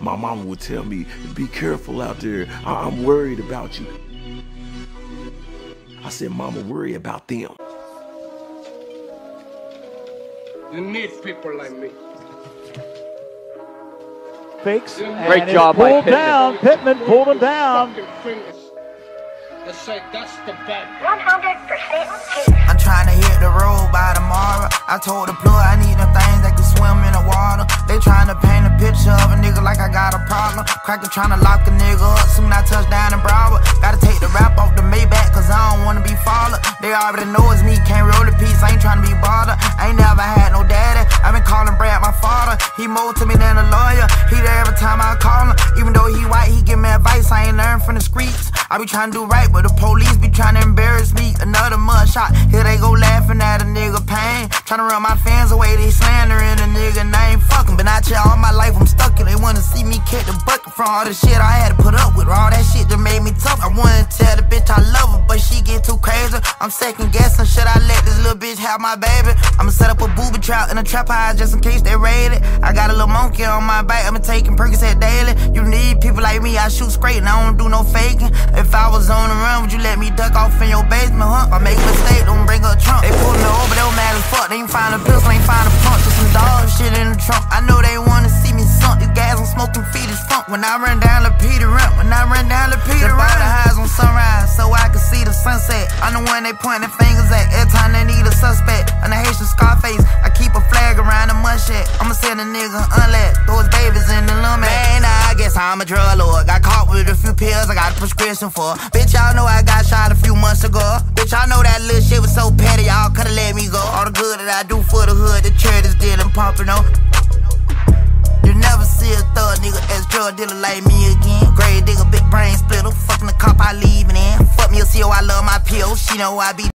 my mama would tell me, be careful out there. I- I'm worried about you. I said, Mama, worry about them. You need people like me. Fakes. Great and job is by pulled Pittman. down. Pittman pulled him down. Fucking fingers. That's the bad. 100% I'm trying to hit the road by tomorrow. I told the plug I need them things got a problem. Cracker trying to lock a nigga up. Soon I touch down in Broward. Gotta take the wrap off the Maybach, cause I don't wanna be followed. They already know it's me, can't roll the piece. I ain't trying to be bothered. I ain't never had no daddy. i been calling Brad my father. He more to me than a lawyer. He there every time I call him. Even though he white, he give me advice. I ain't learned from the streets. I be trying to do right, but the police be trying to embarrass me. Another mud shot. Here they go laughing at a nigga pain. Trying to run my fans away, they slandering a nigga name. Fuck 'em, been out here all my life, I'm stuck wanna see me kick the bucket from all the shit I had to put up with. All that shit that made me tough. I wanna tell the bitch I love her, but she get too crazy. I'm second guessing, should I let this little bitch have my baby? I'ma set up a booby trap in a trap house just in case they raid it. I got a little monkey on my back, I'ma taking Percocet daily. You need people like me, I shoot straight and I don't do no faking. If I was on the run, would you let me duck off in your basement, huh? If I make a mistake, don't bring up Trump. They pullin' me over, they don't mad as fuck. They a ain't find a When I run down the Peter Ramp, when I run down the Peter Ramp. the highs on sunrise, so I can see the sunset. I'm the one they pointing fingers at. Every time they need a suspect. I'm the Haitian Scarface. I keep a flag around the mud. I'ma send a nigga unlet. Throw his babies in the lumber. Man, I guess I'm a drug lord. Got caught with a few pills I got a prescription for. Bitch, y'all know I got shot a few months ago. Bitch, I know that little shit was so petty, y'all coulda let me go. All the good that I do for the hood, the charity's dealing pumping on. You never see a thug drug dealer like me again. Grave digger, big brain splitter. Fucking the cop I leaving in. Fuck me a CO, I love my pills. She know I be.